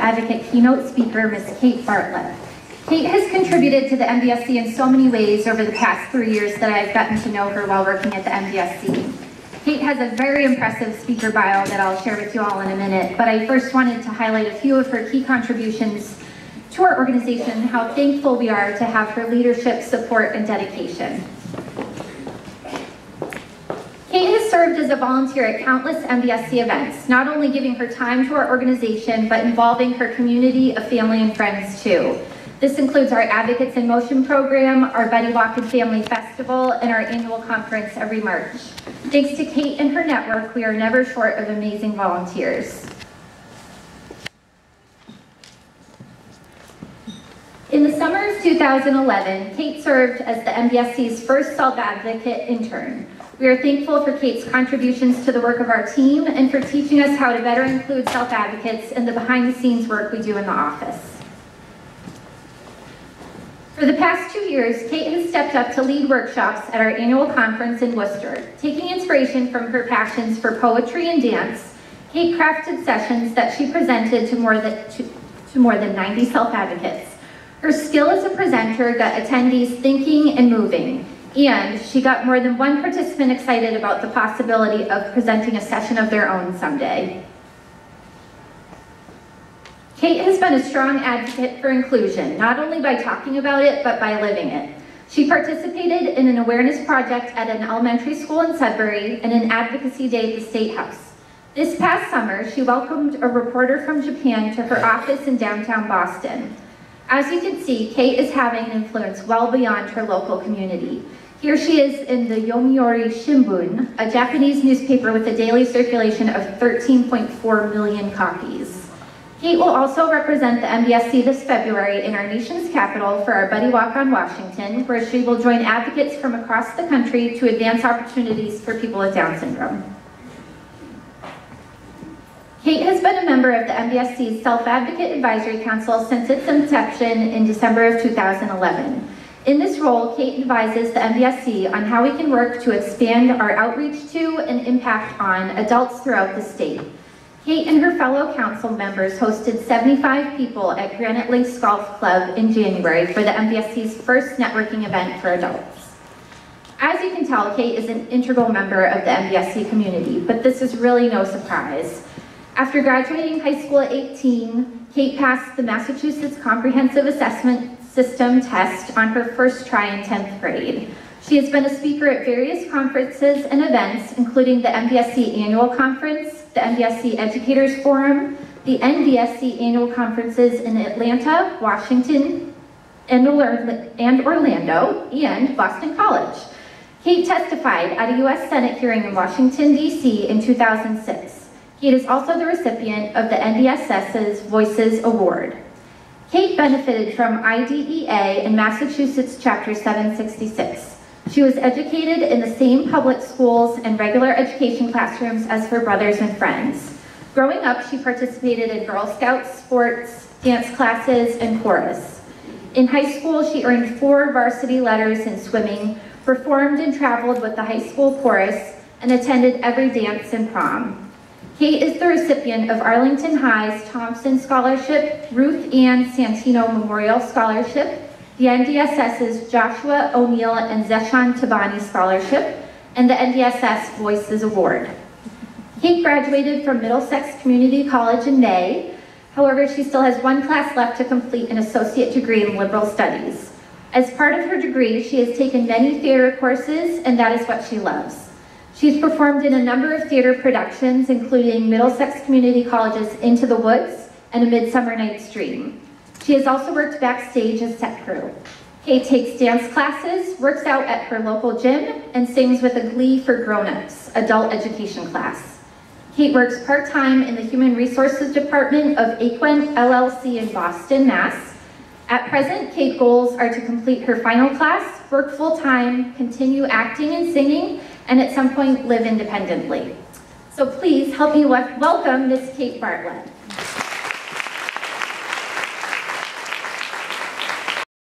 Advocate keynote speaker, Ms. Kate Bartlett. Kate has contributed to the MDSC in so many ways over the past three years that I've gotten to know her while working at the MDSC. Kate has a very impressive speaker bio that I'll share with you all in a minute, but I first wanted to highlight a few of her key contributions to our organization, and how thankful we are to have her leadership, support, and dedication. Kate has served as a volunteer at countless MDSC events, not only giving her time to our organization, but involving her community of family and friends too. This includes our Advocates in Motion program, our Buddy Walk and Family Festival, and our annual conference every March. Thanks to Kate and her network, we are never short of amazing volunteers. In the summer of 2011, Kate served as the MDSC's first self-advocate intern. We are thankful for Kate's contributions to the work of our team and for teaching us how to better include self-advocates in the behind-the-scenes work we do in the office. For the past two years, Kate has stepped up to lead workshops at our annual conference in Worcester. Taking inspiration from her passions for poetry and dance, Kate crafted sessions that she presented to more than, to, to more than 90 self-advocates. Her skill as a presenter got attendees thinking and moving, and she got more than one participant excited about the possibility of presenting a session of their own someday. Kate has been a strong advocate for inclusion, not only by talking about it, but by living it. She participated in an awareness project at an elementary school in Sudbury and an advocacy day at the State House. This past summer, she welcomed a reporter from Japan to her office in downtown Boston. As you can see, Kate is having an influence well beyond her local community. Here she is in the Yomiuri Shimbun, a Japanese newspaper with a daily circulation of 13.4 million copies. Kate will also represent the MDSC this February in our nation's capital for our Buddy Walk on Washington, where she will join advocates from across the country to advance opportunities for people with Down syndrome. Kate has been a member of the MDSC's Self-Advocate Advisory Council since its inception in December of 2011. In this role, Kate advises the MDSC on how we can work to expand our outreach to and impact on adults throughout the state. Kate and her fellow council members hosted 75 people at Granite Links Golf Club in January for the MDSC's first networking event for adults. As you can tell, Kate is an integral member of the MDSC community, but this is really no surprise. After graduating high school at 18, Kate passed the Massachusetts Comprehensive Assessment System test on her first try in 10th grade. She has been a speaker at various conferences and events, including the MDSC Annual Conference, the MDSC Educators Forum, the NDSC annual conferences in Atlanta, Washington, and Orlando, and Boston College. Kate testified at a U.S. Senate hearing in Washington, D.C. in 2006. Kate is also the recipient of the NDSS's Voices Award. Kate benefited from IDEA in Massachusetts Chapter 766. She was educated in the same public schools and regular education classrooms as her brothers and friends. Growing up, she participated in Girl Scouts, sports, dance classes, and chorus. In high school, she earned four varsity letters in swimming, performed and traveled with the high school chorus, and attended every dance and prom. Kate is the recipient of Arlington High's Thompson Scholarship, Ruth Ann Santino Memorial Scholarship, the NDSS's Joshua O'Neill and Zeshan Tabani Scholarship, and the NDSS Voices Award. Kate graduated from Middlesex Community College in May. However, she still has one class left to complete an associate degree in liberal studies. As part of her degree, she has taken many theater courses, and that is what she loves. She's performed in a number of theater productions, including Middlesex Community College's Into the Woods and A Midsummer Night's Dream. She has also worked backstage as set crew. Kate takes dance classes, works out at her local gym, and sings with a Glee for Grown-Ups, adult education class. Kate works part-time in the Human Resources Department of Aquin LLC in Boston, Mass. At present, Kate goals are to complete her final class, work full-time, continue acting and singing, and at some point live independently. So please help me welcome Miss Kate Bartlett.